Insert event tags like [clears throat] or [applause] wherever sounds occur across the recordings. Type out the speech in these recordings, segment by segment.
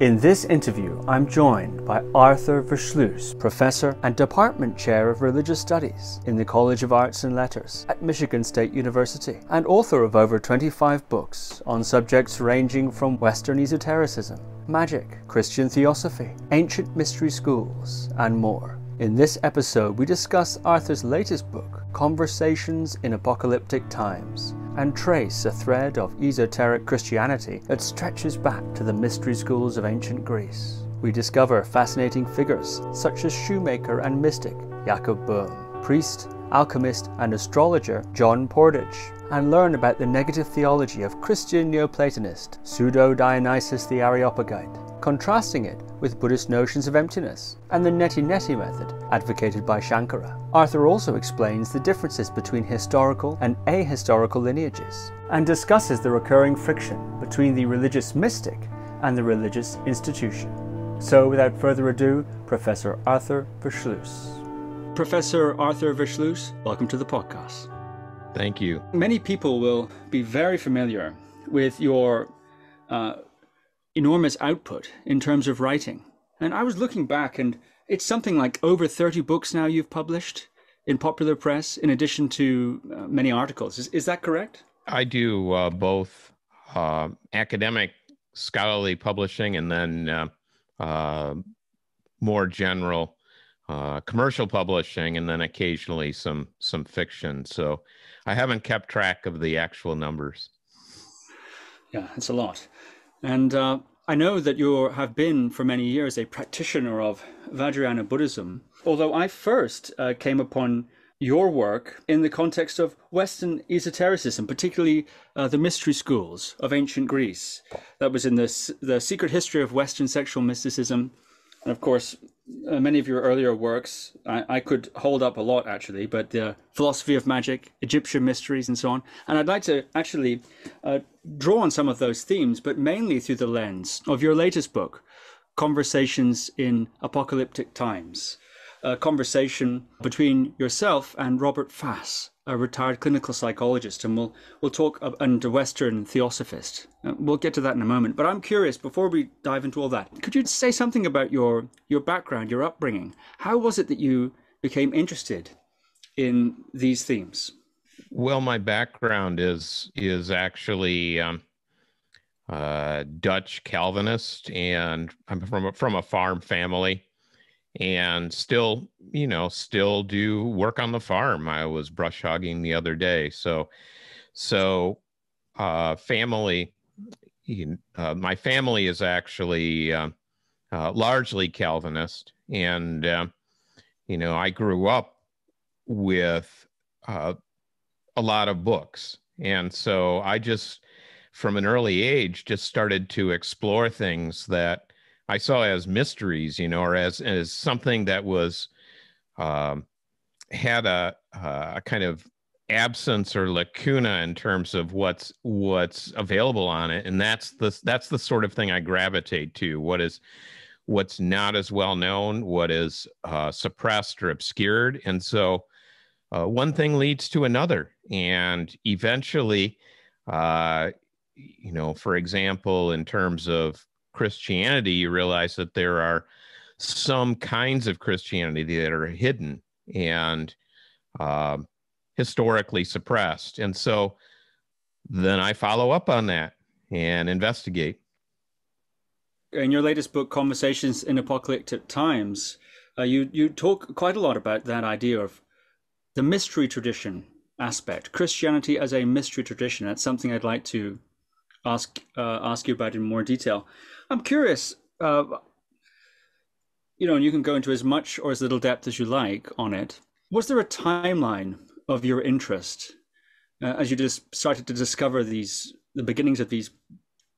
In this interview, I'm joined by Arthur Versluis, Professor and Department Chair of Religious Studies in the College of Arts and Letters at Michigan State University, and author of over 25 books on subjects ranging from Western esotericism, magic, Christian theosophy, ancient mystery schools, and more. In this episode, we discuss Arthur's latest book, Conversations in Apocalyptic Times, and trace a thread of esoteric Christianity that stretches back to the mystery schools of ancient Greece. We discover fascinating figures such as shoemaker and mystic Jakob Böhme, priest, alchemist, and astrologer John Pordage, and learn about the negative theology of Christian Neoplatonist Pseudo Dionysius the Areopagite, contrasting it with Buddhist notions of emptiness and the neti neti method advocated by Shankara. Arthur also explains the differences between historical and ahistorical lineages and discusses the recurring friction between the religious mystic and the religious institution. So, without further ado, Professor Arthur Versluis. Professor Arthur Versluis, welcome to the podcast. Thank you. Many people will be very familiar with your uh, enormous output in terms of writing. And I was looking back, and it's something like over 30 books now you've published in popular press, in addition to uh, many articles. Is, is that correct? I do uh, both uh, academic scholarly publishing and then uh, uh, more general uh, commercial publishing, and then occasionally some some fiction. So I haven't kept track of the actual numbers. Yeah, it's a lot. And uh, I know that you have been for many years a practitioner of Vajrayana Buddhism, although I first uh, came upon your work in the context of Western esotericism, particularly uh, the mystery schools of ancient Greece. That was in the, the Secret History of Western Sexual Mysticism. And of course, uh, many of your earlier works, I, I, could hold up a lot actually, but the philosophy of magic, Egyptian mysteries, and so on. And I'd like to actually uh, draw on some of those themes, but mainly through the lens of your latest book, Conversations in Apocalyptic Times, a conversation between yourself and Robert Fass, a retired clinical psychologist, and we'll we'll talk and a Western theosophist. Uh, we'll get to that in a moment. But I'm curious before we dive into all that, could you say something about your your background, your upbringing? How was it that you became interested in these themes? Well, my background is is actually um, uh, Dutch Calvinist, and I'm from a, from a farm family and still you know still do work on the farm. I was brush hogging the other day. So so uh family uh, my family is actually uh, uh, largely calvinist. And uh, you know i grew up with uh, a lot of books. And so i just from an early age just started to explore things that I saw as mysteries, you know, or as as something that was um, had a, a kind of absence or lacuna in terms of what's what's available on it, and that's the that's the sort of thing I gravitate to. What is what's not as well known, what is uh, suppressed or obscured, and so uh, one thing leads to another, and eventually, uh, you know, for example, in terms of Christianity, you realize that there are some kinds of Christianity that are hidden and uh, historically suppressed. And so then I follow up on that and investigate. In your latest book, Conversations in Apocalyptic Times, uh, you, you talk quite a lot about that idea of the mystery tradition aspect, Christianity as a mystery tradition. That's something I'd like to ask uh, ask you about in more detail. I'm curious, uh, you know, and you can go into as much or as little depth as you like on it. Was there a timeline of your interest uh, as you just started to discover these the beginnings of these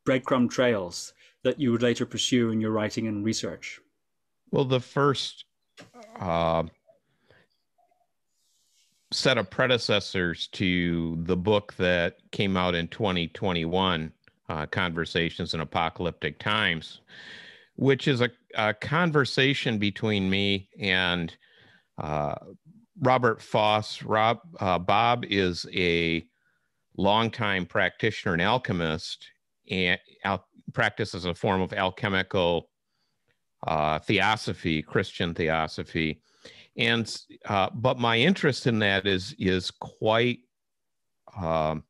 breadcrumb trails that you would later pursue in your writing and research? Well, the first uh, set of predecessors to the book that came out in 2021 uh, Conversations in Apocalyptic Times, which is a, a conversation between me and uh, Robert Foss. Rob, uh, Bob is a longtime practitioner and alchemist, and al- practice as a form of alchemical uh, theosophy, Christian theosophy, and uh, but my interest in that is is quite um,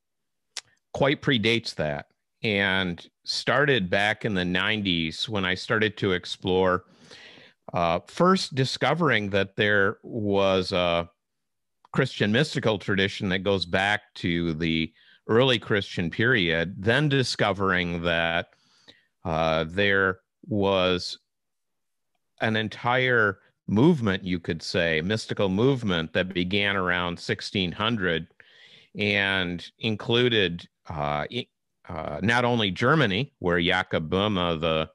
quite predates that, and started back in the '90s when I started to explore. Uh, first, discovering that there was a Christian mystical tradition that goes back to the early Christian period, then discovering that uh, there was an entire movement, you could say, mystical movement that began around 1600 and included uh, uh, not only Germany, where Jakob Böhme, the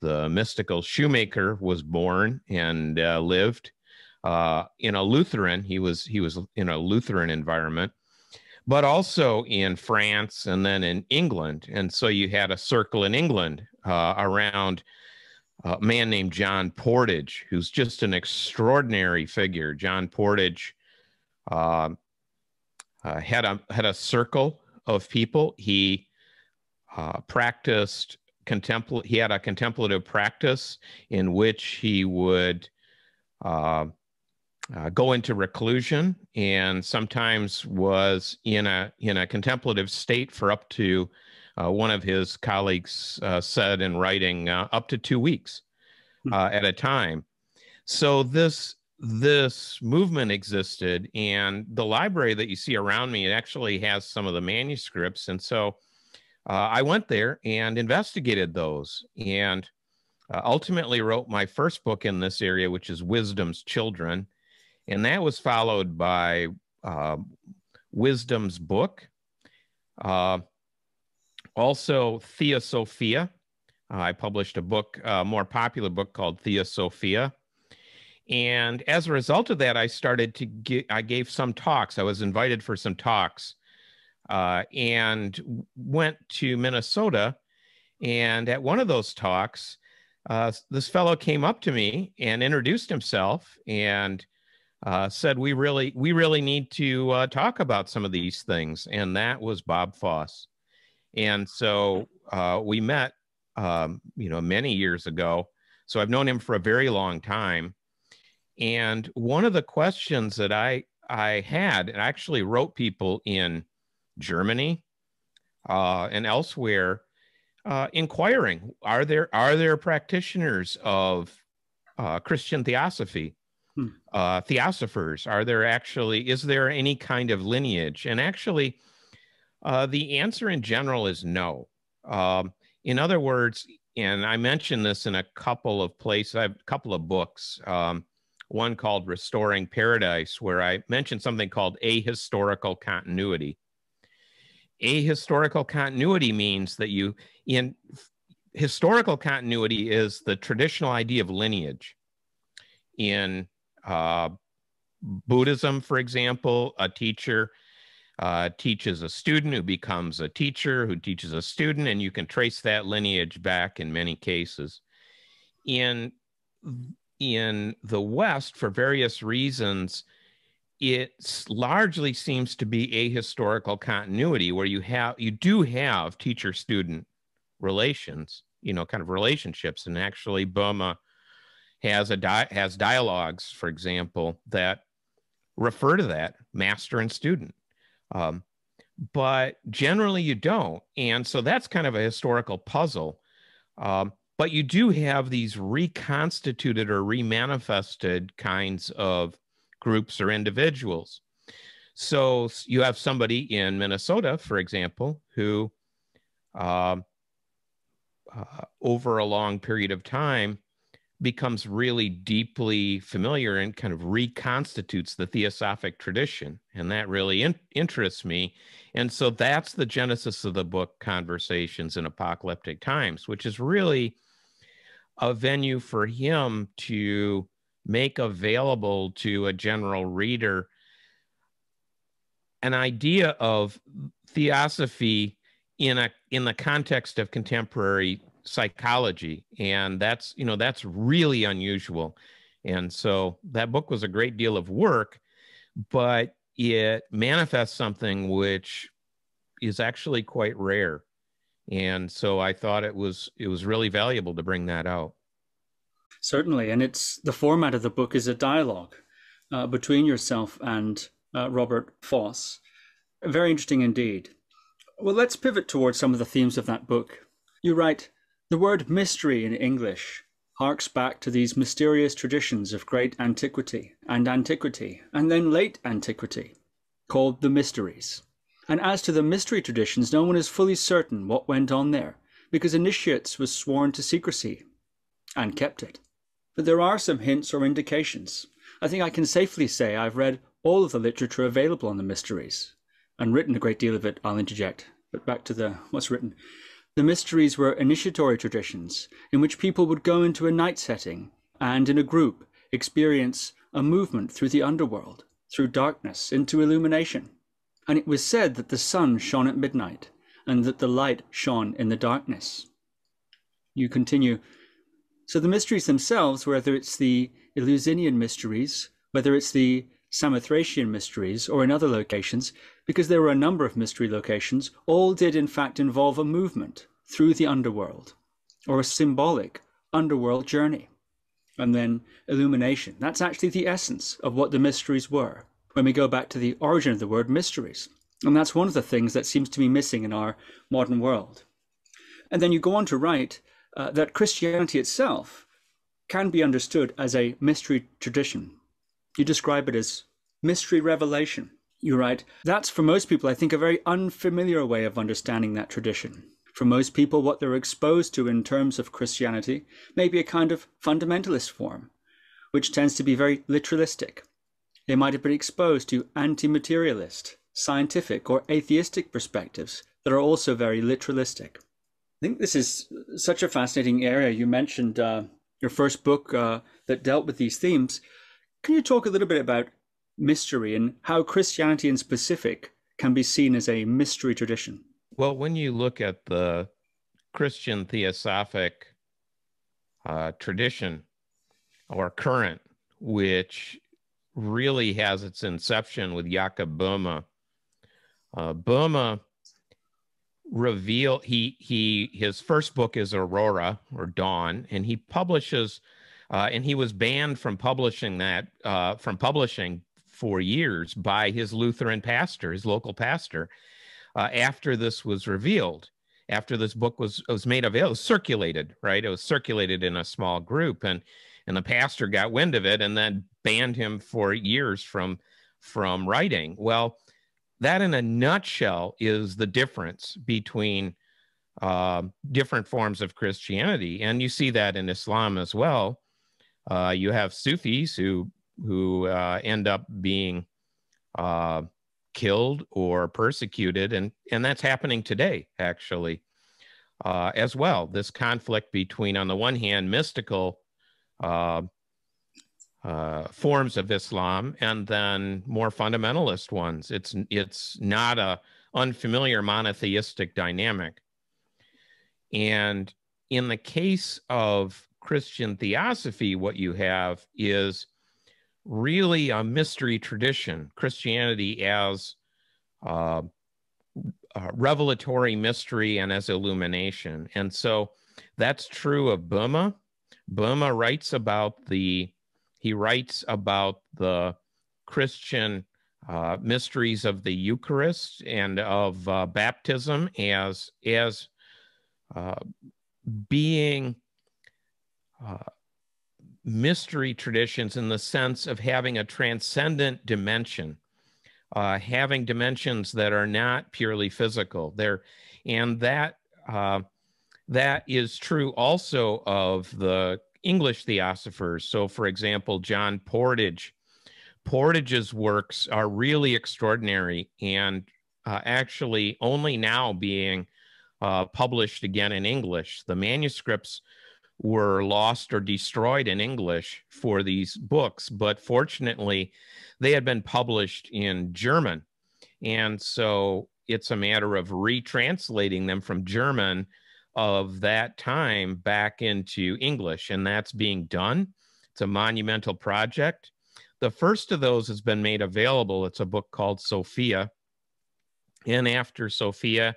the mystical shoemaker, was born and uh, lived uh, in a Lutheran. He was he was in a Lutheran environment, but also in France and then in England. And so you had a circle in England uh, around a man named John Pordage, who's just an extraordinary figure. John Pordage uh, uh, had a had a circle of people. He uh, practiced contempl. He had a contemplative practice in which he would uh, uh, go into reclusion and sometimes was in a in a contemplative state for up to uh, one of his colleagues uh, said in writing uh, up to two weeks hmm. uh, at a time. So this this movement existed, and the library that you see around me it actually has some of the manuscripts, and so uh, I went there and investigated those, and ultimately wrote my first book in this area, which is Wisdom's Children and that was followed by uh, Wisdom's book, uh, also Theosophia. Uh, I published a book, a more popular book called Theosophia. And as a result of that, I started to get, I gave some talks. I was invited for some talks uh, and went to Minnesota. And at one of those talks, uh, this fellow came up to me and introduced himself and uh, said we really we really need to uh, talk about some of these things, and that was Bob Foss. And so uh, we met, um, you know, many years ago. So I've known him for a very long time. And one of the questions that I I had, and I actually wrote people in Germany uh, and elsewhere, uh, inquiring: Are there are there practitioners of uh, Christian theosophy Hmm. Uh, theosophers, are there actually, is there any kind of lineage? And actually, uh, the answer in general is no. Um, in other words, and I mentioned this in a couple of places, I have a couple of books. Um, one called Restoring Paradise, where I mentioned something called ahistorical continuity. Ahistorical continuity means that you, in historical continuity, is the traditional idea of lineage. In uh, Buddhism, for example, a teacher uh, teaches a student who becomes a teacher who teaches a student, and you can trace that lineage back in many cases. In in the West, for various reasons, it largely seems to be a historical continuity where you have you do have teacher student relations, you know, kind of relationships, and actually Böhme has a di- has dialogues, for example, that refer to that master and student. Um, but generally, you don't, and so that's kind of a historical puzzle. Um, but you do have these reconstituted or remanifested kinds of groups or individuals. So you have somebody in Minnesota, for example, who, uh, uh, over a long period of time, becomes really deeply familiar and kind of reconstitutes the theosophic tradition. And that really in- interests me. And so that's the genesis of the book, Conversations in Apocalyptic Times, which is really a venue for him to make available to a general reader an idea of theosophy in a in the context of contemporary psychology. And that's you know that's really unusual. And so that book was a great deal of work but it manifests something which is actually quite rare. And so I thought it was it was really valuable to bring that out. Certainly, and it's the format of the book is a dialogue uh, between yourself and uh, Robert Foss. Very interesting indeed. Well, let's pivot towards some of the themes of that book. You write, the word mystery in English harks back to these mysterious traditions of great antiquity and antiquity, and then late antiquity, called the mysteries. And as to the mystery traditions, no one is fully certain what went on there, because initiates was sworn to secrecy and kept it. But there are some hints or indications. I think I can safely say I've read all of the literature available on the mysteries, and written a great deal of it, I'll interject. But back to the what's written. The mysteries were initiatory traditions in which people would go into a night setting and in a group experience a movement through the underworld, through darkness into illumination. And it was said that the sun shone at midnight and that the light shone in the darkness. You continue. So the mysteries themselves, whether it's the Eleusinian mysteries, whether it's the Samothracian mysteries, or in other locations, because there were a number of mystery locations, all did in fact involve a movement through the underworld, or a symbolic underworld journey. And then illumination. That's actually the essence of what the mysteries were when we go back to the origin of the word mysteries. And that's one of the things that seems to be missing in our modern world. And then you go on to write uh, that Christianity itself can be understood as a mystery tradition you describe it as mystery revelation. You write, that's for most people, I think, a very unfamiliar way of understanding that tradition. For most people, what they're exposed to in terms of Christianity may be a kind of fundamentalist form, which tends to be very literalistic. They might have been exposed to anti materialist, scientific, or atheistic perspectives that are also very literalistic. I think this is such a fascinating area. You mentioned uh, your first book uh, that dealt with these themes. Can you talk a little bit about mystery and how Christianity in specific can be seen as a mystery tradition? Well, when you look at the Christian theosophic uh, tradition or current, which really has its inception with Jakob Boehme, uh, Boehme reveal he he his first book is Aurora or Dawn, and he publishes uh, and he was banned from publishing that uh, from publishing for years by his Lutheran pastor, his local pastor. Uh, after this was revealed, after this book was was made available, circulated, right? It was circulated in a small group, and and the pastor got wind of it, and then banned him for years from from writing. Well, that in a nutshell is the difference between uh, different forms of Christianity, and you see that in Islam as well. Uh, you have Sufis who who uh, end up being uh, killed or persecuted, and and that's happening today actually uh, as well. This conflict between, on the one hand, mystical uh, forms of Islam and then more fundamentalist ones. It's it's not a unfamiliar monotheistic dynamic, and in the case of Christian theosophy, what you have is really a mystery tradition, Christianity as uh, revelatory mystery and as illumination. And so that's true of Boehme. Boehme writes about the, he writes about the Christian uh, mysteries of the Eucharist and of uh, baptism as, as uh, being uh, mystery traditions in the sense of having a transcendent dimension, uh, having dimensions that are not purely physical. There, and that uh, that is true also of the English theosophers. So, for example, John Pordage. Pordage's works are really extraordinary and uh, actually only now being uh, published again in English. The manuscripts were lost or destroyed in English for these books, but fortunately, they had been published in German. And so it's a matter of retranslating them from German of that time back into English, and that's being done. It's a monumental project. The first of those has been made available. It's a book called Sophia. And after Sophia,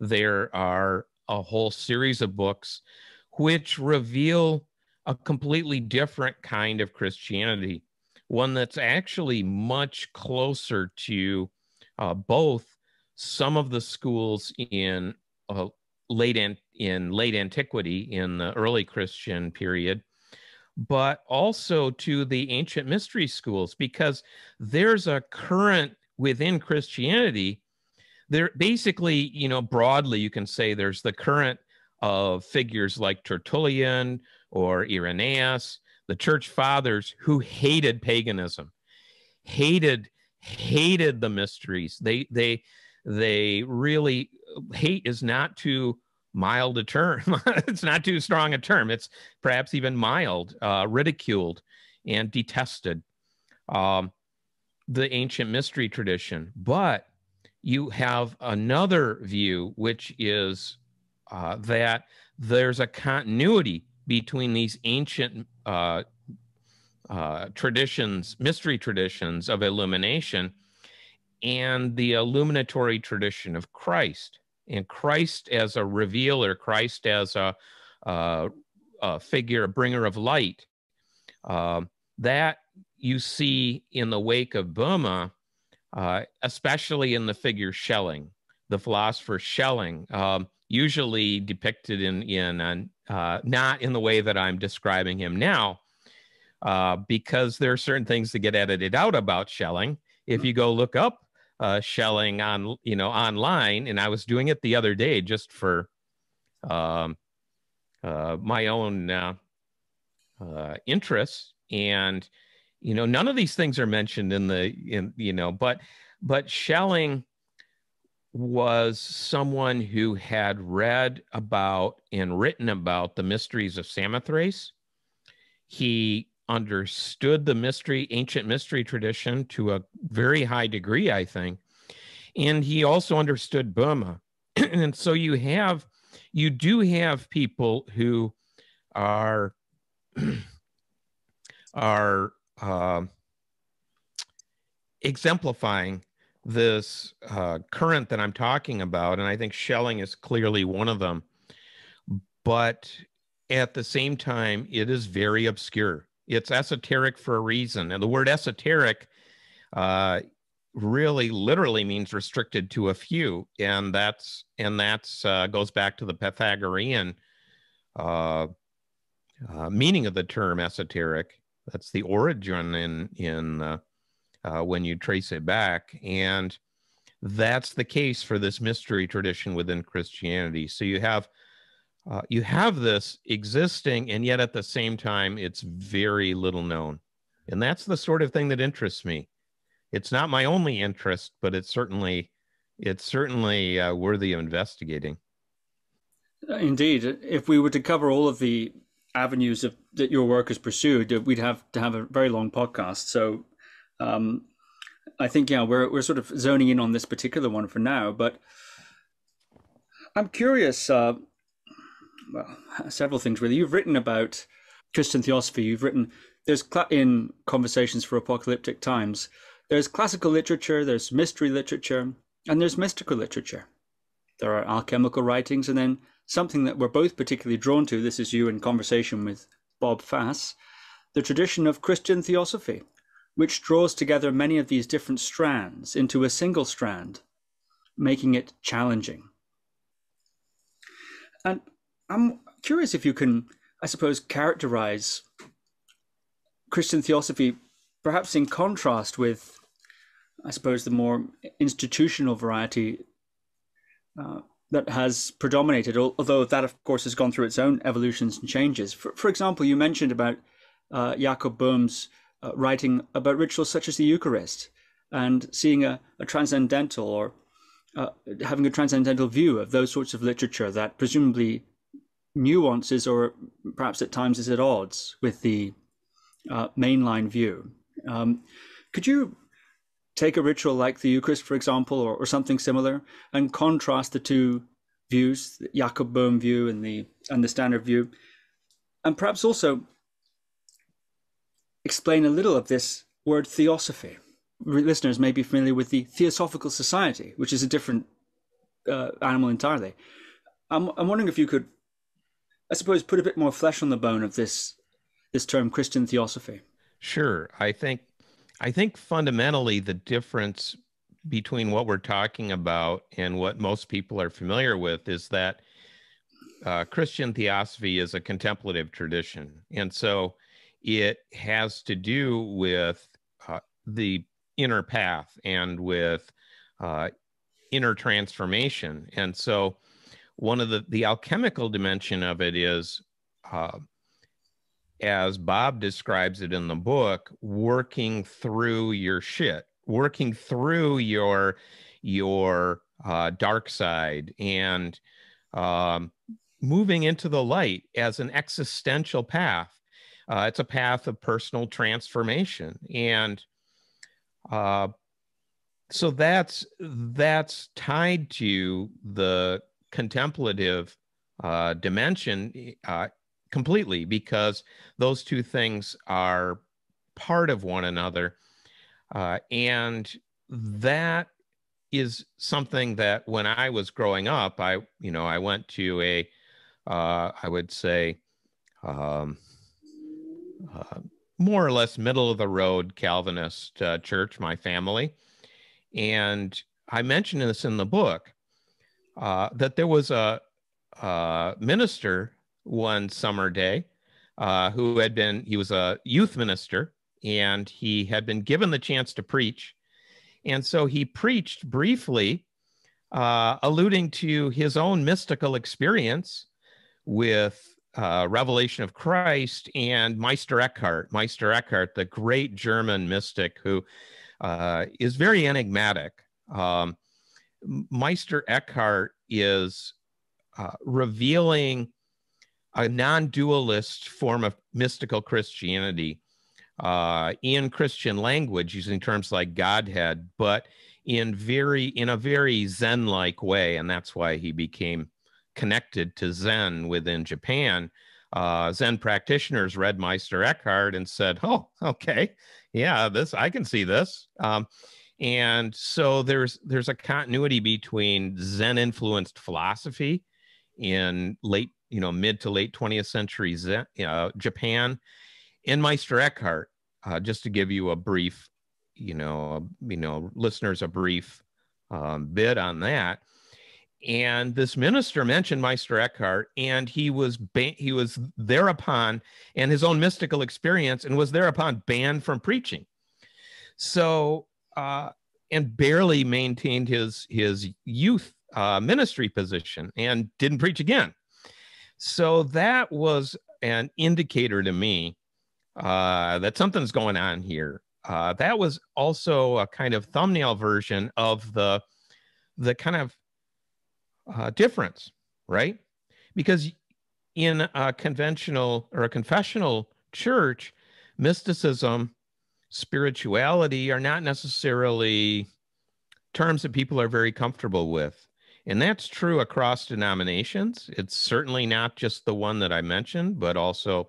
there are a whole series of books which reveal a completely different kind of Christianity, one that's actually much closer to uh, both some of the schools in uh, late in late antiquity in the early Christian period, but also to the ancient mystery schools because there's a current within Christianity. There basically, you know, broadly you can say there's the current of figures like Tertullian or Irenaeus, the church fathers who hated paganism, hated hated the mysteries. They they they really hate is not too mild a term. [laughs] it's not too strong a term. It's perhaps even mild, uh, ridiculed and detested. Um, the ancient mystery tradition, but you have another view, which is uh, that there's a continuity between these ancient uh, uh, traditions, mystery traditions of illumination, and the illuminatory tradition of Christ. And Christ as a revealer, Christ as a, a figure, a bringer of light, uh, that you see in the wake of Boehme, uh, especially in the figure Schelling, the philosopher Schelling, um, usually depicted in in uh, not in the way that I'm describing him now, uh, because there are certain things that get edited out about Schelling. If you go look up uh, Schelling on you know online, and I was doing it the other day just for um, uh, my own uh, uh, interests, and you know none of these things are mentioned in the in you know, but but Schelling was someone who had read about and written about the mysteries of Samothrace. He understood the mystery, ancient mystery tradition to a very high degree, I think. And he also understood Boehme. [clears throat] and so you have, you do have people who are, [clears throat] are uh, exemplifying this uh, current that I'm talking about, and I think Schelling is clearly one of them. But at the same time, it is very obscure. It's esoteric for a reason, and the word esoteric uh, really, literally means restricted to a few, and that's and that's uh, goes back to the Pythagorean uh, uh, meaning of the term esoteric. That's the origin in in uh, uh, when you trace it back. And that's the case for this mystery tradition within Christianity. So you have uh, you have this existing, and yet at the same time, it's very little known. And that's the sort of thing that interests me. It's not my only interest, but it's certainly it's certainly uh, worthy of investigating. Indeed, if we were to cover all of the avenues of, that your work has pursued, we'd have to have a very long podcast. So um, I think yeah, we're we're sort of zoning in on this particular one for now, but I'm curious. Uh, well, several things really. You've written about Christian theosophy. You've written there's cl- in conversations for apocalyptic times. There's classical literature, there's mystery literature, and there's mystical literature. There are alchemical writings, and then something that we're both particularly drawn to. This is you in conversation with Bob Fass, the tradition of Christian theosophy which draws together many of these different strands into a single strand, making it challenging. And I'm curious if you can, I suppose, characterize Christian theosophy perhaps in contrast with, I suppose, the more institutional variety uh, that has predominated, although that, of course, has gone through its own evolutions and changes. For, for example, you mentioned about uh, Jakob Boehme's uh, writing about rituals such as the Eucharist and seeing a, a transcendental or uh, having a transcendental view of those sorts of literature that presumably nuances or perhaps at times is at odds with the uh, mainline view. Um, could you take a ritual like the Eucharist, for example, or, or something similar, and contrast the two views, the Jakob Boehme view and the and the standard view, and perhaps also explain a little of this word theosophy. Listeners may be familiar with the Theosophical Society, which is a different uh, animal entirely. I'm, I'm wondering if you could, I suppose, put a bit more flesh on the bone of this this term Christian theosophy. Sure, I think I think fundamentally the difference between what we're talking about and what most people are familiar with is that uh, Christian theosophy is a contemplative tradition, and so it has to do with uh, the inner path and with uh, inner transformation. And so, one of the the alchemical dimension of it is, uh, as Bob describes it in the book, working through your shit, working through your your uh, dark side, and um, moving into the light as an existential path. Uh, it's a path of personal transformation, and uh, so that's that's tied to the contemplative uh, dimension uh, completely because those two things are part of one another, uh, and that is something that when I was growing up, I you know I went to a uh, I would say um, uh, more or less middle of the road Calvinist uh, church, my family. And I mentioned this in the book uh, that there was a, a, minister one summer day uh, who had been, he was a youth minister and he had been given the chance to preach. And so he preached briefly, uh, alluding to his own mystical experience with uh, Revelation of Christ and Meister Eckhart. Meister Eckhart, the great German mystic who uh, is very enigmatic. Um, Meister Eckhart is uh, revealing a non dualist form of mystical Christianity uh, in Christian language, using terms like Godhead, but in very in a very Zen like way, and that's why he became connected to Zen within Japan, uh, Zen practitioners read Meister Eckhart and said, "Oh, okay, yeah, this I can see this." Um, and so there's there's a continuity between Zen influenced philosophy in late, you know, mid to late 20th century Zen, uh, Japan, and Meister Eckhart. Uh, just to give you a brief, you know, you know, listeners a brief um, bit on that and this minister mentioned Meister Eckhart, and he was ba- he was thereupon, and his own mystical experience, and was thereupon banned from preaching. So, uh, and barely maintained his his youth uh, ministry position, and didn't preach again. So that was an indicator to me uh, that something's going on here. Uh, that was also a kind of thumbnail version of the the kind of uh, difference, right? Because in a conventional or a confessional church, mysticism, spirituality are not necessarily terms that people are very comfortable with. And that's true across denominations. It's certainly not just the one that I mentioned, but also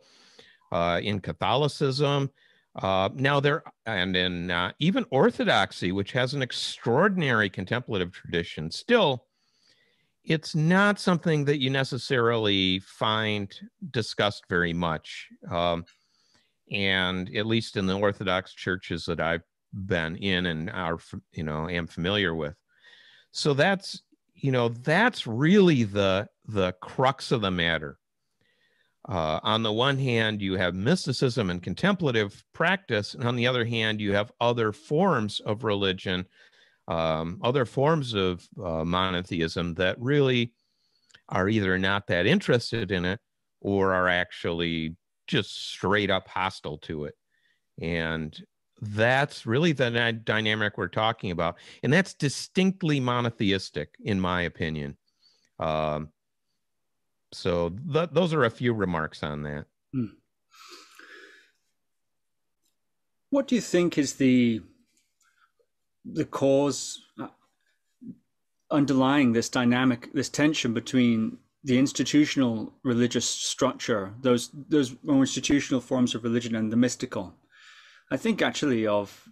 uh, in Catholicism. Uh, now, there and in uh, even Orthodoxy, which has an extraordinary contemplative tradition, still it's not something that you necessarily find discussed very much. Um, and at least in the Orthodox churches that I've been in and are, you know, am familiar with. So that's, you know, that's really the the crux of the matter. Uh, on the one hand, you have mysticism and contemplative practice, and on the other hand, you have other forms of religion um, other forms of uh, monotheism that really are either not that interested in it or are actually just straight up hostile to it. And that's really the dynamic we're talking about. And that's distinctly monotheistic, in my opinion. Um, so th- those are a few remarks on that. Hmm. What do you think is the the cause uh, underlying this dynamic, this tension between the institutional religious structure, those those more institutional forms of religion, and the mystical. I think actually of,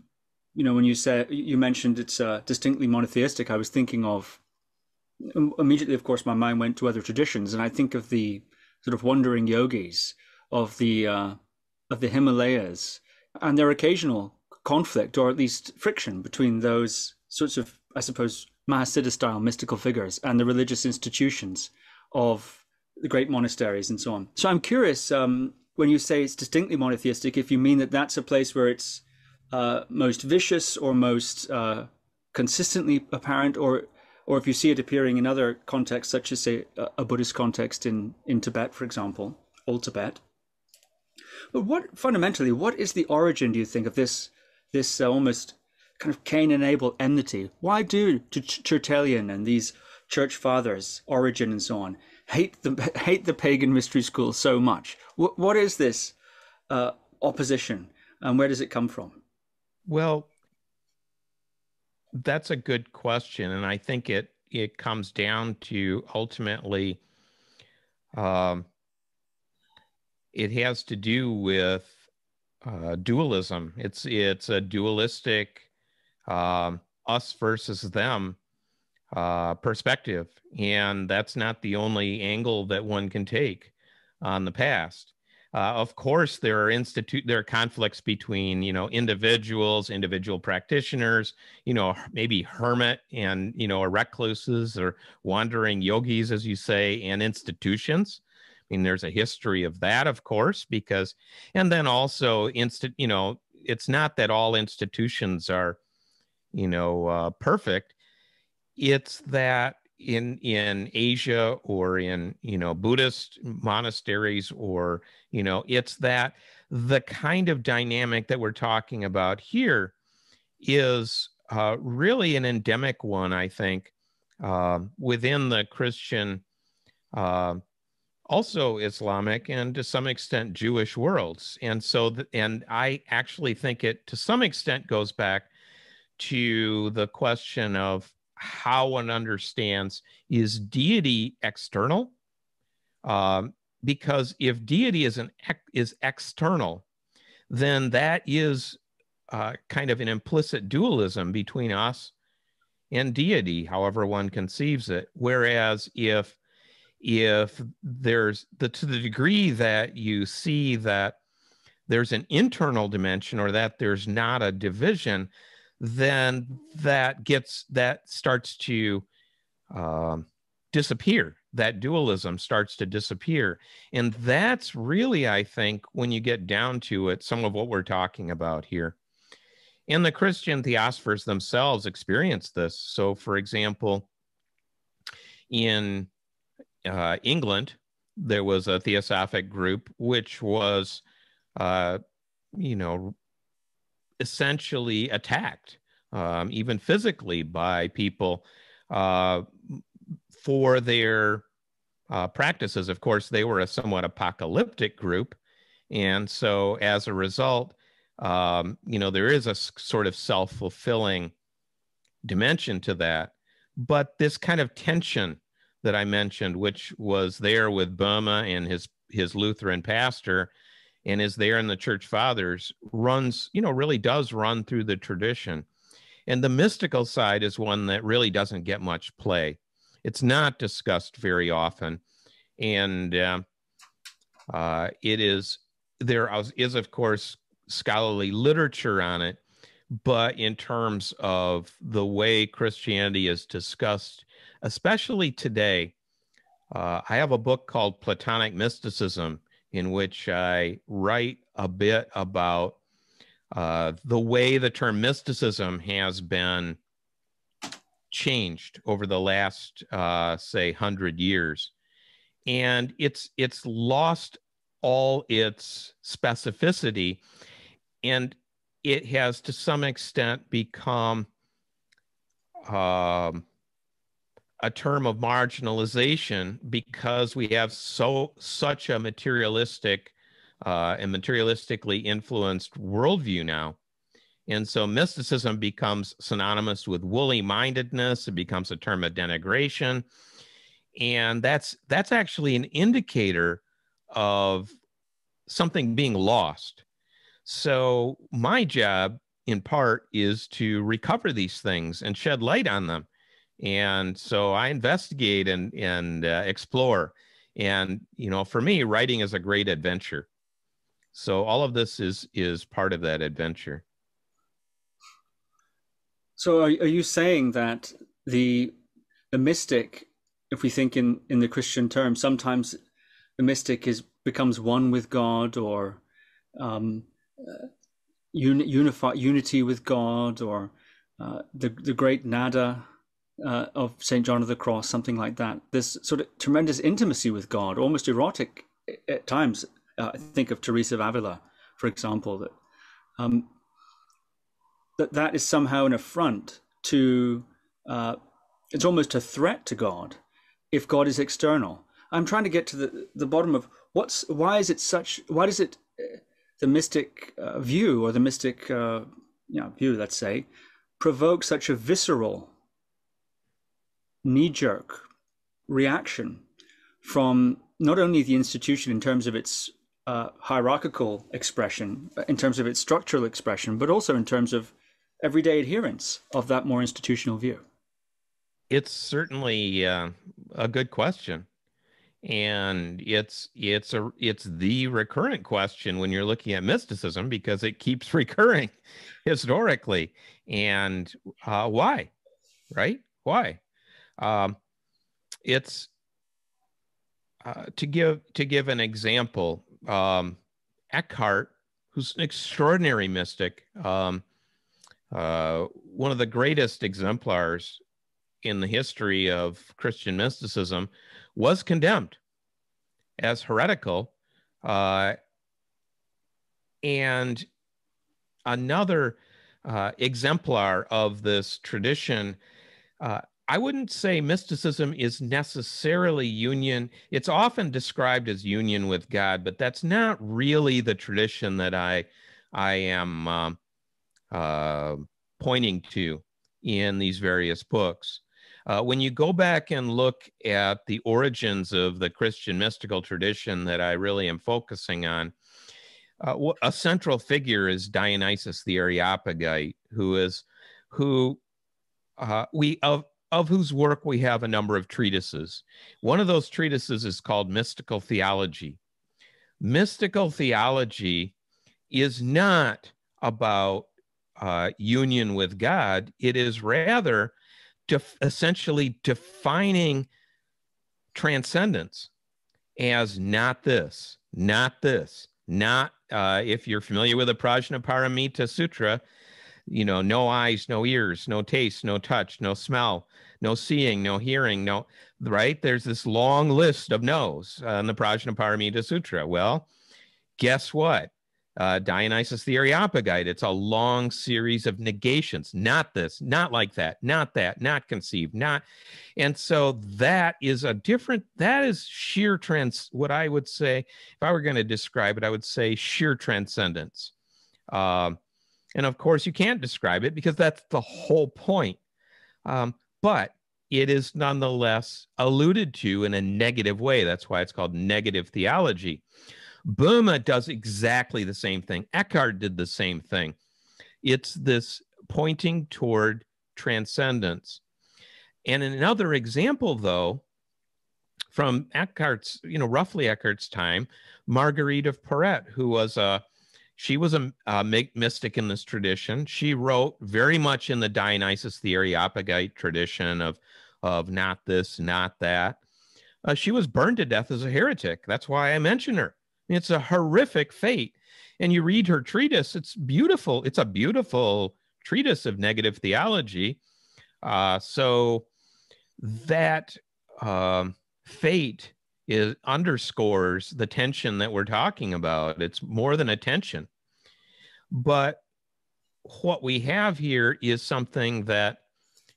you know, when you said you mentioned it's uh, distinctly monotheistic, I was thinking of immediately, of course, my mind went to other traditions, and I think of the sort of wandering yogis of the uh, of the Himalayas and their occasional conflict, or at least friction, between those sorts of, I suppose, Mahasiddha style mystical figures and the religious institutions of the great monasteries and so on. So I'm curious um, when you say it's distinctly monotheistic, if you mean that that's a place where it's uh, most vicious or most uh, consistently apparent, or or if you see it appearing in other contexts, such as say a Buddhist context in in Tibet, for example, old Tibet. But what fundamentally, what is the origin, do you think, of this this uh, almost kind of Cain and Abel enmity? Why do Tertullian and these church fathers, Origen, and so on, hate the [laughs] hate the pagan mystery schools so much? what, what is this uh, opposition, and where does it come from? Well, that's a good question, and I think it it comes down to ultimately, um, it has to do with uh, dualism. It's it's a dualistic um, us versus them uh, perspective, and that's not the only angle that one can take on the past. Uh, of course, there are institute there are conflicts between you know individuals, individual practitioners, you know maybe hermit and you know recluses or wandering yogis, as you say, and institutions. I mean, there's a history of that, of course, because and then also instant, you know, it's not that all institutions are, you know, uh, perfect. It's that in in Asia or in you know Buddhist monasteries or you know it's that the kind of dynamic that we're talking about here is uh, really an endemic one, I think, uh, within the Christian, uh, also Islamic, and to some extent Jewish worlds. And so, and I actually think it to some extent goes back to the question of how one understands is deity external? Um, because if deity is an is external, then that is uh, kind of an implicit dualism between us and deity, however one conceives it. Whereas if if there's the to the degree that you see that there's an internal dimension or that there's not a division, then that gets that starts to um, disappear. That dualism starts to disappear. And that's really i think when you get down to it some of what we're talking about here. And the christian theosophers themselves experience this. So for example in uh, england there was a theosophic group which was uh, you know essentially attacked, um, even physically, by people uh, for their uh, practices. Of course, they were a somewhat apocalyptic group. And so as a result, um, you know, there is a sort of self fulfilling dimension to that. But this kind of tension that I mentioned, which was there with Boehme and his, his Lutheran pastor, and is there in the church fathers runs you know really does run through the tradition. And the mystical side is one that really doesn't get much play. It's not discussed very often. And uh, uh, it is there is of course scholarly literature on it. But in terms of the way christianity is discussed especially today uh, i have a book called platonic mysticism in which I write a bit about uh, the way the term mysticism has been changed over the last, uh, say, hundred years, and it's it's lost all its specificity, and it has to some extent become um, a term of marginalization because we have so such a materialistic uh, and materialistically influenced worldview now. And so mysticism becomes synonymous with woolly mindedness. It becomes a term of denigration. And that's that's actually an indicator of something being lost. So my job in part is to recover these things and shed light on them And so I investigate and and uh, explore. And you know, for me, writing is a great adventure. So all of this is is part of that adventure. So are, are you saying that the the mystic, if we think in in the Christian term, sometimes the mystic is becomes one with God or um, uh, uni- unify unity with God or uh, the the great nada uh, of Saint John of the Cross, something like that. This sort of tremendous intimacy with God, almost erotic at times. Uh, think of Teresa of Avila, for example, that um, that that is somehow an affront to. Uh, it's almost a threat to God if God is external. I'm trying to get to the the bottom of what's why is it such why does it uh, the mystic uh, view or the mystic uh, you know, view let's say provoke such a visceral knee-jerk reaction from not only the institution in terms of its uh, hierarchical expression in terms of its structural expression but also in terms of everyday adherence of that more institutional view? It's certainly uh, a good question. And it's it's a it's the recurrent question when you're looking at mysticism because it keeps [laughs] recurring historically. And uh, why right? Why um, it's uh, to give to give an example um, eckhart who's an extraordinary mystic um, uh, one of the greatest exemplars in the history of christian mysticism was condemned as heretical. Uh, and another uh, exemplar of this tradition, uh, I wouldn't say mysticism is necessarily union. It's often described as union with God, but that's not really the tradition that I, I am um, uh, pointing to in these various books. Uh, when you go back and look at the origins of the Christian mystical tradition that I really am focusing on, uh, a central figure is Dionysius the Areopagite, who is who uh, we of of whose work we have a number of treatises. One of those treatises is called Mystical Theology. Mystical theology is not about uh, union with God. It is rather def- essentially defining transcendence as not this, not this, not uh, if you're familiar with the Prajnaparamita Sutra, you know, no eyes, no ears, no taste, no touch, no smell, no seeing, no hearing, no, right? There's this long list of no's in the Prajnaparamita Sutra. Well, guess what? uh, Dionysius the Areopagite. It's a long series of negations. Not this, not like that, not that, not conceived, not. And so that is a different, that is sheer trans, what I would say, if I were going to describe it, I would say sheer transcendence. Um, and of course, you can't describe it because that's the whole point. Um, but it is nonetheless alluded to in a negative way. That's why it's called negative theology. Boehme does exactly the same thing. Eckhart did the same thing. It's this pointing toward transcendence. And another example, though, from Eckhart's, you know, roughly Eckhart's time, Marguerite of Porete, who was a she was a, a mystic in this tradition. She wrote very much in the Dionysus the Areopagite tradition of of not this, not that. Uh, she was burned to death as a heretic. That's why I mention her. It's a horrific fate. And you read her treatise, it's beautiful. It's a beautiful treatise of negative theology. Uh, so that um, fate is underscores the tension that we're talking about. It's more than a tension. But what we have here is something that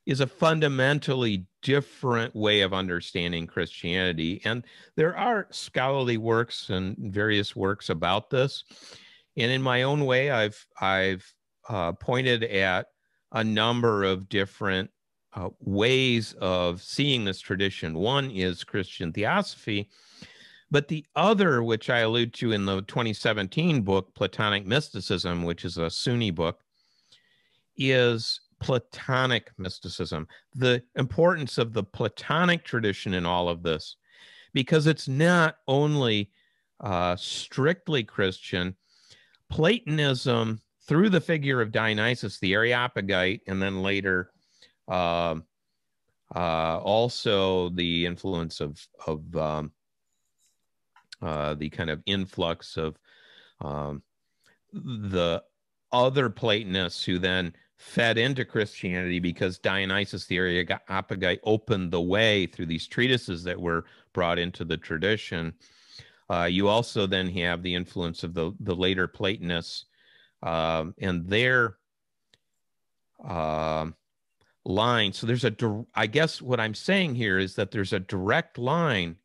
is a fundamentally different way of understanding Christianity. And there are scholarly works and various works about this. And in my own way, I've I've uh, pointed at a number of different uh, ways of seeing this tradition. One is Christian theosophy, but the other, which I allude to in the 2017 book, Platonic Mysticism, which is a SUNY book, is Platonic mysticism, the importance of the Platonic tradition in all of this, because it's not only uh, strictly Christian. Platonism, through the figure of Dionysus, the Areopagite, and then later uh, uh, also the influence of, of um, uh, the kind of influx of um, the other Platonists who then fed into Christianity because Dionysius the Areopagite opened the way through these treatises that were brought into the tradition. Uh, you also then have the influence of the, the later Platonists um, and their uh, line. So there's a, I guess what I'm saying here is that there's a direct line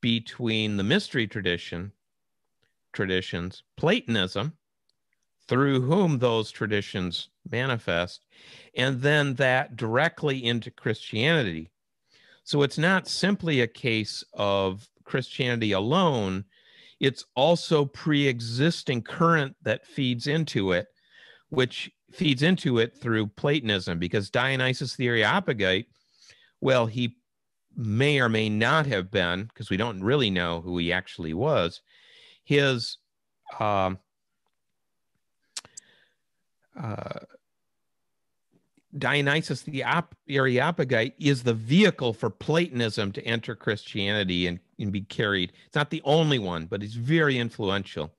between the mystery tradition, traditions, Platonism, through whom those traditions manifest, and then that directly into Christianity. So it's not simply a case of Christianity alone, it's also pre existing current that feeds into it, which feeds into it through Platonism, because Dionysius the Areopagite, well, he may or may not have been, because we don't really know who he actually was, his um, uh, Dionysius the Areopagite is the vehicle for Platonism to enter Christianity and, and be carried. It's not the only one, but it's very influential.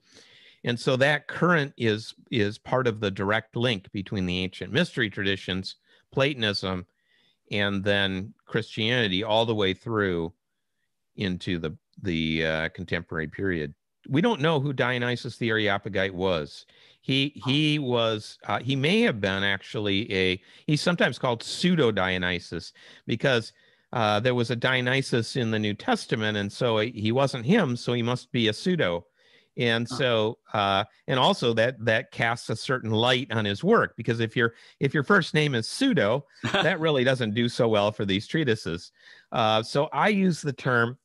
And so that current is is part of the direct link between the ancient mystery traditions, Platonism, and then Christianity all the way through into the the uh, contemporary period. We don't know who Dionysius the Areopagite was. He he was uh, he may have been actually a he's sometimes called pseudo Dionysus because uh, there was a Dionysus in the New Testament, and so he wasn't him, so he must be a pseudo. And so, uh, and also that that casts a certain light on his work because if your if your first name is pseudo, [laughs] that really doesn't do so well for these treatises. Uh, so I use the term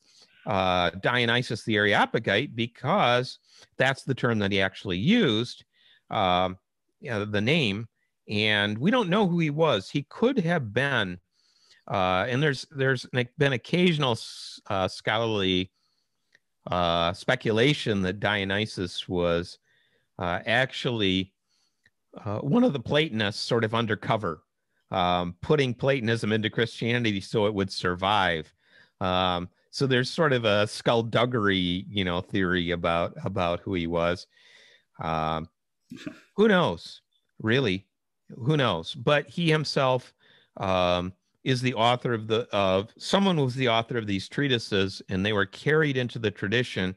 uh, Dionysus the Areopagite because that's the term that he actually used uh, you know, the name, and we don't know who he was. He could have been, uh, and there's there's been occasional uh, scholarly uh, speculation that Dionysus was uh, actually uh, one of the Platonists, sort of undercover, um, putting Platonism into Christianity so it would survive. Um, so there's sort of a skullduggery, you know, theory about about who he was. Um, who knows? Really, who knows? But he himself um, is the author of the of someone was the author of these treatises, and they were carried into the tradition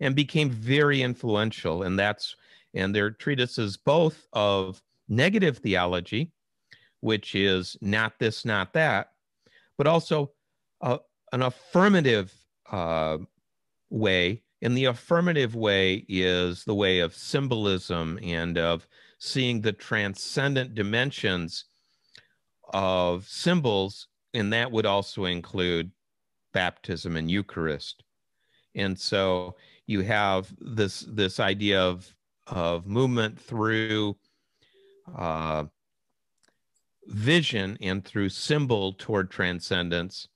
and became very influential. And that's and their treatises both of negative theology, which is not this, not that, but also an affirmative uh, way and the affirmative way is the way of symbolism and of seeing the transcendent dimensions of symbols. And that would also include baptism and Eucharist. And so you have this this idea of of movement through uh, vision and through symbol toward transcendence.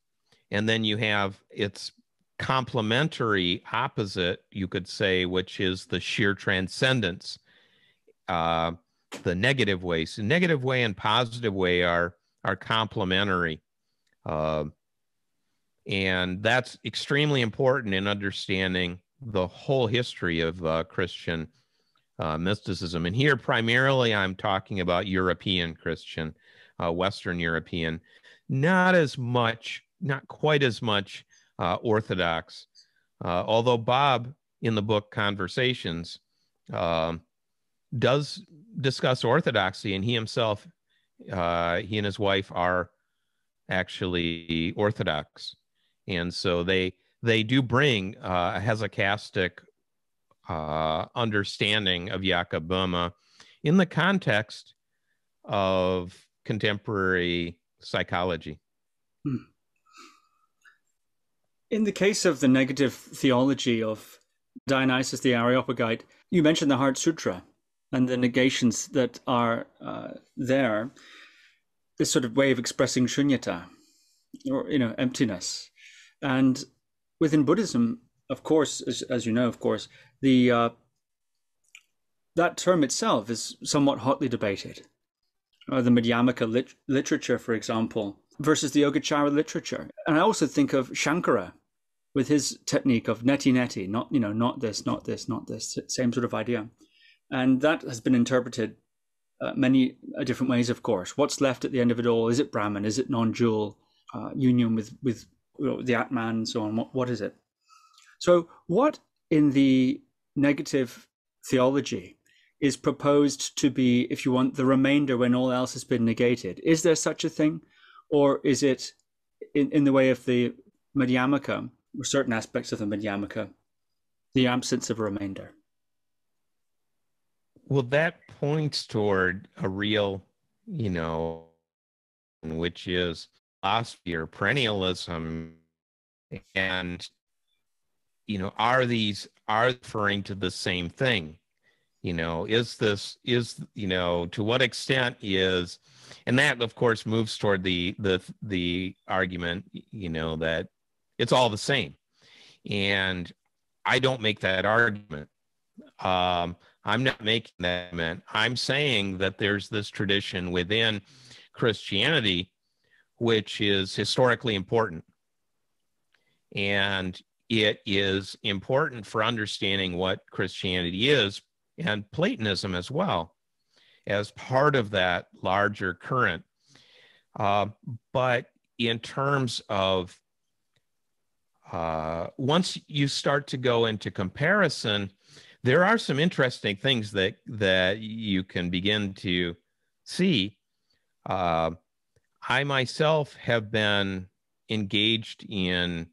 And then you have its complementary opposite, you could say, which is the sheer transcendence, uh, the negative way. So negative way and positive way are are complementary, uh, and that's extremely important in understanding the whole history of uh, Christian uh, mysticism. And here, primarily, I'm talking about European Christian, uh, Western European, not as much, not quite as much uh, Orthodox. Uh, although Bob, in the book Conversations, uh, does discuss Orthodoxy, and he himself, uh, he and his wife are actually Orthodox, and so they they do bring uh, a hesychastic uh, understanding of Jakob in the context of contemporary psychology. Hmm. In the case of the negative theology of Dionysius the Areopagite, you mentioned the Heart Sutra and the negations that are uh, there. this sort of way of expressing shunyata, or you know, emptiness. And within Buddhism, of course, as, as you know, of course, the uh, that term itself is somewhat hotly debated. Uh, the Madhyamaka lit- literature, for example, versus the Yogacara literature. And I also think of Shankara with his technique of neti neti, not you know, not this, not this, not this, same sort of idea. And that has been interpreted uh, many uh, different ways, of course. What's left at the end of it all? Is it Brahman? Is it non-dual uh, union with with you know, the Atman and so on? What, what is it? So, what in the negative theology is proposed to be, if you want, the remainder when all else has been negated? Is there such a thing? Or is it in, in the way of the Madhyamaka, or certain aspects of the Madhyamaka, the absence of a remainder? Well, that points toward a real, you know, which is philosophy or perennialism. And, you know, are these are referring to the same thing? You know, is this is you know to what extent is and that of course moves toward the the the argument, you know, that it's all the same. And I don't make that argument. Um, I'm not making that argument. I'm saying that there's this tradition within Christianity which is historically important. And it is important for understanding what Christianity is and Platonism as well as part of that larger current. Uh, but in terms of uh, once you start to go into comparison, there are some interesting things that that you can begin to see. Uh, I myself have been engaged in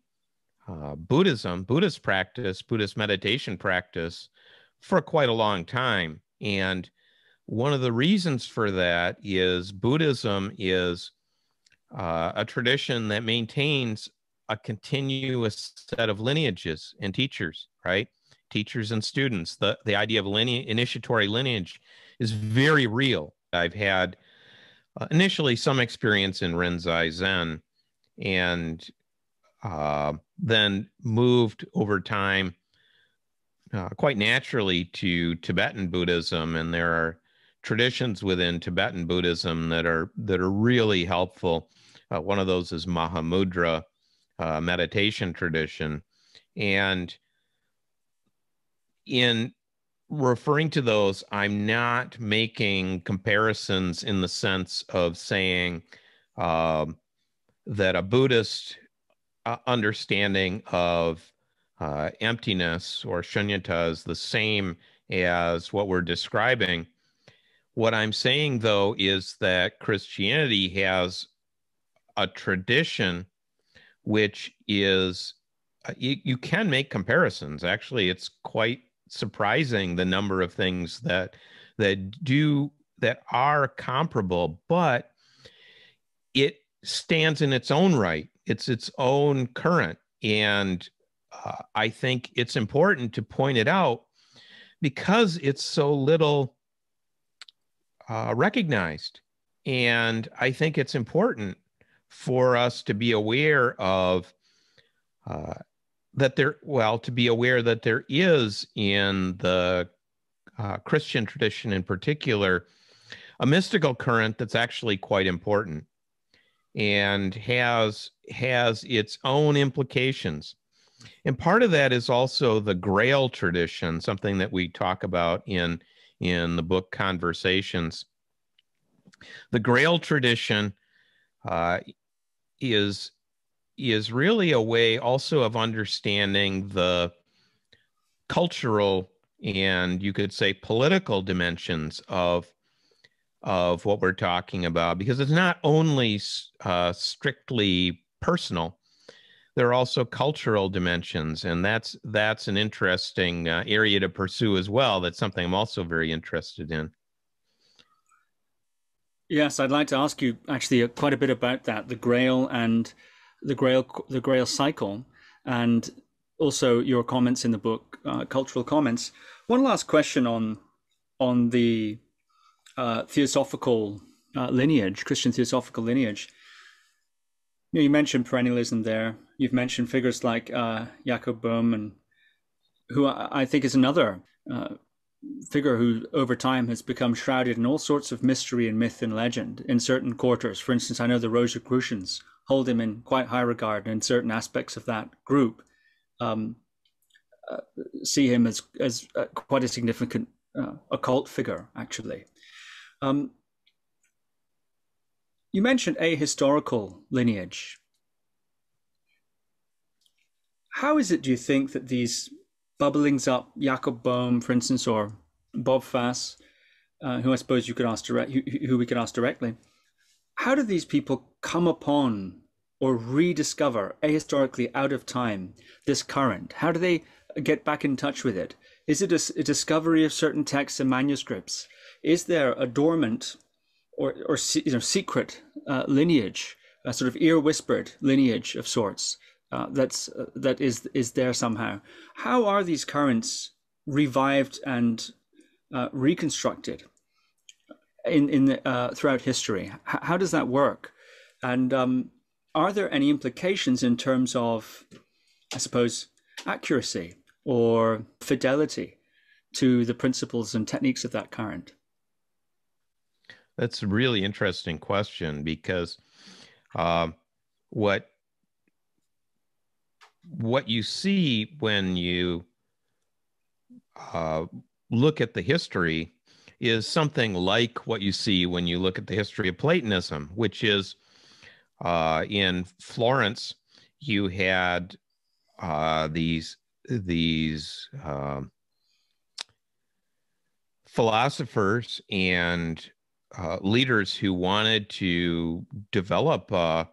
uh, Buddhism, Buddhist practice, Buddhist meditation practice for quite a long time. And one of the reasons for that is Buddhism is uh, a tradition that maintains a continuous set of lineages and teachers, right? Teachers and students. The, the idea of lineage, initiatory lineage is very real. I've had uh, initially some experience in Rinzai Zen and uh, then moved over time uh, quite naturally to Tibetan Buddhism, and there are traditions within Tibetan Buddhism that are that are really helpful. Uh, one of those is Mahamudra uh, meditation tradition, and in referring to those, I'm not making comparisons in the sense of saying uh, that a Buddhist uh, understanding of uh, emptiness or shunyata is the same as what we're describing. What I'm saying, though, is that Christianity has a tradition which is, uh, you, you can make comparisons. Actually, it's quite surprising the number of things that that do that are comparable but it stands in its own right. It's its own current. And uh, i think it's important to point it out because it's so little uh, recognized. And i think it's important for us to be aware of uh, that there, well, to be aware that there is in the uh, Christian tradition in particular a mystical current that's actually quite important and has has its own implications. And part of that is also the Grail tradition, something that we talk about in in the book Conversations. The Grail tradition uh, is is really a way also of understanding the cultural and you could say political dimensions of of what we're talking about because it's not only uh, strictly personal. There are also cultural dimensions and that's that's an interesting uh, area to pursue as well. That's something i'm also very interested in. Yes i'd like to ask you actually uh, quite a bit about that the grail and the Grail the Grail cycle, and also your comments in the book, uh, cultural comments. One last question on on the uh, theosophical uh, lineage, Christian theosophical lineage. You, know, you, mentioned perennialism there. You've mentioned figures like uh, Jakob Boehme, and who I, I think is another uh, figure who, over time, has become shrouded in all sorts of mystery and myth and legend in certain quarters. For instance, I know the Rosicrucians hold him in quite high regard, and in certain aspects of that group um, uh, see him as as uh, quite a significant uh, occult figure, actually. Um, you mentioned ahistorical lineage. How is it, do you think, that these bubblings up, Jakob Boehme, for instance, or Bob Fass, uh, who I suppose you could ask direct, who, who we could ask directly, how do these people come upon or rediscover ahistorically out of time this current? How do they get back in touch with it? Is it a, a discovery of certain texts and manuscripts? Is there a dormant or, or you know, secret uh, lineage, a sort of ear whispered lineage of sorts uh, that's uh, that is is there somehow? How are these currents revived and uh, reconstructed in in uh, throughout history? H- how does that work? And um, are there any implications in terms of, I suppose, accuracy or fidelity to the principles and techniques of that current? That's a really interesting question because uh, what what you see when you uh, look at the history is something like what you see when you look at the history of Platonism, which is uh, in Florence, you had uh, these these um, philosophers and uh, leaders who wanted to develop a,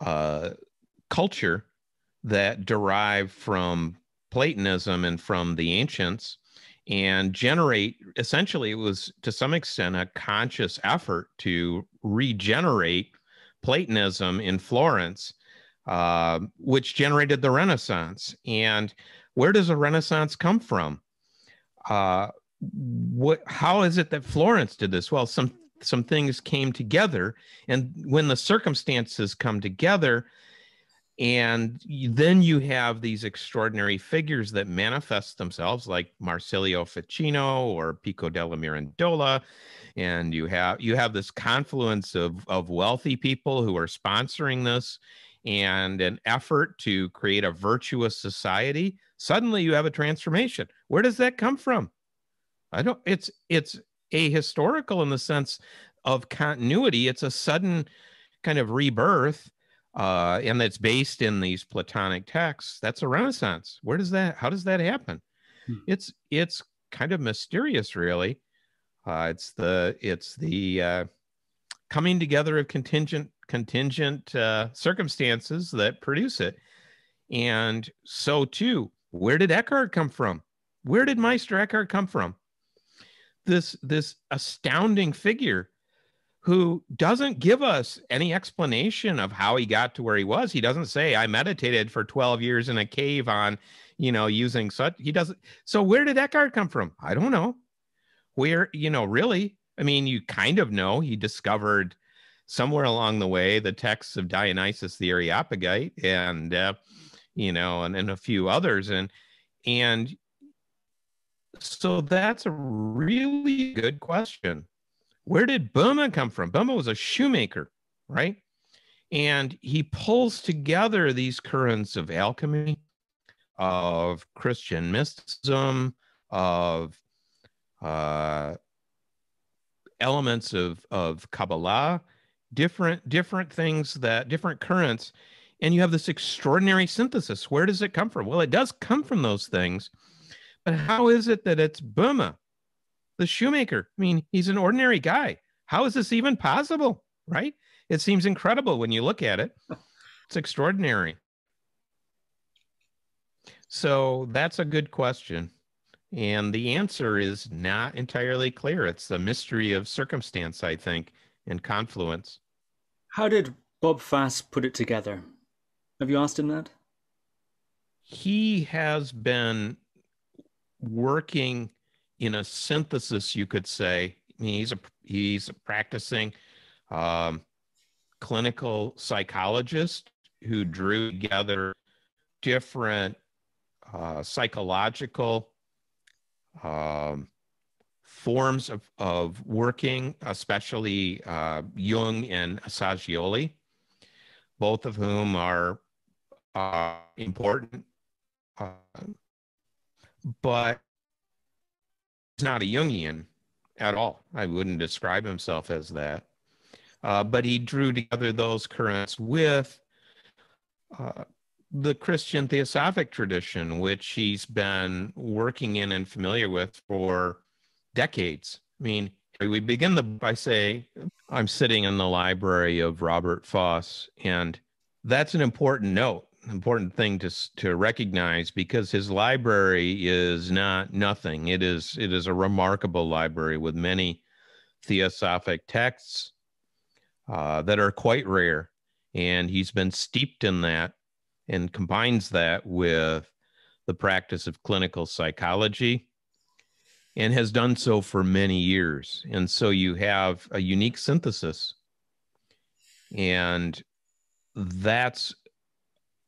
a culture that derived from Platonism and from the ancients and generate essentially it was to some extent a conscious effort to regenerate Platonism in Florence, uh, which generated the Renaissance. And where does the Renaissance come from? Uh, what? How is it that Florence did this? Well, some some things came together, and when the circumstances come together, and then you have these extraordinary figures that manifest themselves, like Marsilio Ficino or Pico della Mirandola, and you have you have this confluence of of wealthy people who are sponsoring this and an effort to create a virtuous society. Suddenly you have a transformation. Where does that come from? I don't it's it's ahistorical in the sense of continuity. It's a sudden kind of rebirth uh, and that's based in these platonic texts that's a renaissance where does that how does that happen hmm. it's it's kind of mysterious really uh, it's the it's the uh, coming together of contingent contingent uh, circumstances that produce it, and so too, where did Eckhart come from? Where did Meister Eckhart come from? This this astounding figure who doesn't give us any explanation of how he got to where he was. He doesn't say, I meditated for 12 years in a cave on, you know, using such. He doesn't. So where did Eckhart come from? I don't know where you know really i mean you kind of know he discovered somewhere along the way the texts of dionysius the areopagite and uh, you know and, and a few others and and so that's a really good question where did Boehme come from Boehme was a shoemaker right and he pulls together these currents of alchemy of christian mysticism of uh, elements of of Kabbalah, different different things that different currents, and you have this extraordinary synthesis. Where does it come from? Well, it does come from those things, but how is it that it's Boehme, the shoemaker? I mean, he's an ordinary guy. How is this even possible? Right? It seems incredible when you look at it. [laughs] It's extraordinary. So that's a good question. And the answer is not entirely clear. It's the mystery of circumstance, I think, and confluence. How did Bob Fass put it together? Have you asked him that? He has been working in a synthesis, you could say. I mean, he's a he's a practicing um, clinical psychologist who drew together different uh, psychological um, forms of, of working, especially uh, Jung and Assagioli, both of whom are uh, important. Uh, but not a Jungian at all. I wouldn't describe himself as that. Uh, but he drew together those currents with uh, the Christian theosophic tradition, which he's been working in and familiar with for decades. I mean, we begin the, by say, I'm sitting in the library of Robert Foss, and that's an important note, important thing to to recognize because his library is not nothing. It is it is a remarkable library with many theosophic texts uh, that are quite rare, and he's been steeped in that and combines that with the practice of clinical psychology and has done so for many years. And so you have a unique synthesis. And that's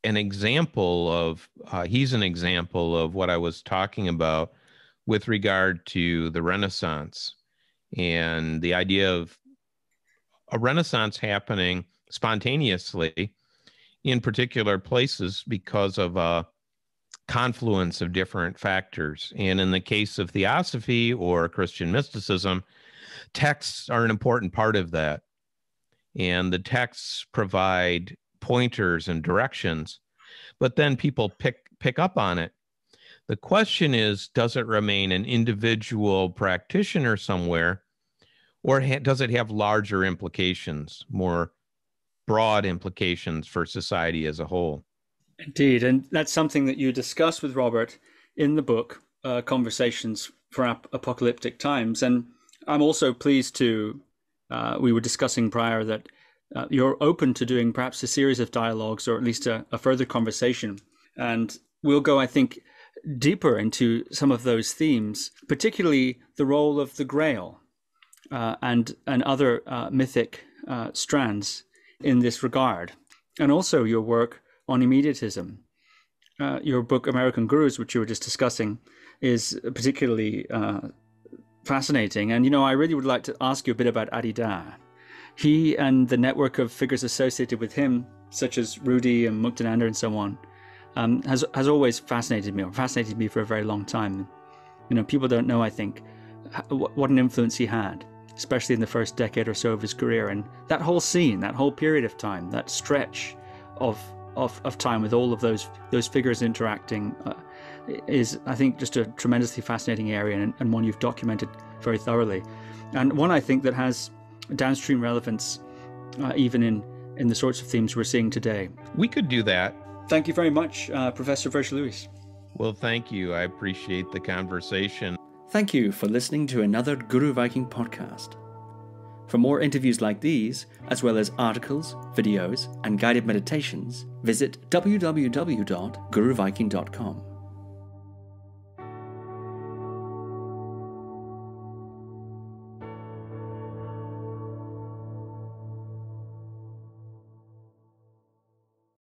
an example of, uh, he's an example of what I was talking about with regard to the Renaissance and the idea of a Renaissance happening spontaneously in particular places because of a confluence of different factors. And in the case of theosophy or Christian mysticism, texts are an important part of that. And the texts provide pointers and directions, but then people pick pick up on it. The question is, does it remain an individual practitioner somewhere, or ha- does it have larger implications, more broad implications for society as a whole. Indeed, and that's something that you discuss with Robert in the book, uh, Conversations for Ap- Apocalyptic Times. And I'm also pleased to, uh, we were discussing prior that uh, you're open to doing perhaps a series of dialogues or at least a, a further conversation. And we'll go, I think, deeper into some of those themes, particularly the role of the Grail uh, and and other uh, mythic uh, strands in this regard, and also your work on immediatism. Uh, your book, American Gurus, which you were just discussing, is particularly uh, fascinating. And, you know, I really would like to ask you a bit about Adi Da. He and the network of figures associated with him, such as Rudi and Muktananda and so on, um, has, has always fascinated me, or fascinated me for a very long time. You know, people don't know, I think, what an influence he had especially in the first decade or so of his career. And that whole scene, that whole period of time, that stretch of of, of time with all of those those figures interacting uh, is, I think, just a tremendously fascinating area and, and, one you've documented very thoroughly, and one I think that has downstream relevance uh, even in in the sorts of themes we're seeing today. We could do that. Thank you very much, uh, Professor Versluis. Well, thank you. I appreciate the conversation. Thank you for listening to another Guru Viking podcast. For more interviews like these, as well as articles, videos, and guided meditations, visit www.guruviking.com.